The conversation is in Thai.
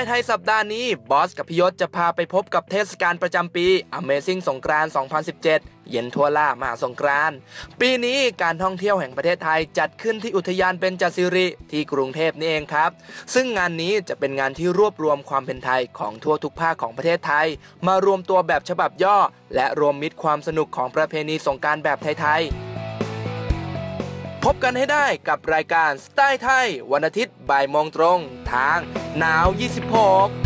ล์ไทยสัปดาห์นี้บอสกับพิยศจะพาไปพบกับเทศกาลประจำปี Amazing สงกราน 2017 เย็นทั่วล่ามหาสงกรานปีนี้การท่องเที่ยวแห่งประเทศไทยจัดขึ้นที่อุทยานเบญจศิริที่กรุงเทพนี่เองครับ ซึ่งงานนี้จะเป็นงานที่รวบรวมความเป็นไทยของทั่วทุกภาคของประเทศไทย มารวมตัวแบบฉบับย่อ และรวมมิตรความสนุกของประเพณีสงกรารแบบไทยๆ พบกันให้ได้กับรายการสไตล์ไทย วันอาทิตย์บ่ายมองตรง ทางหนาว 26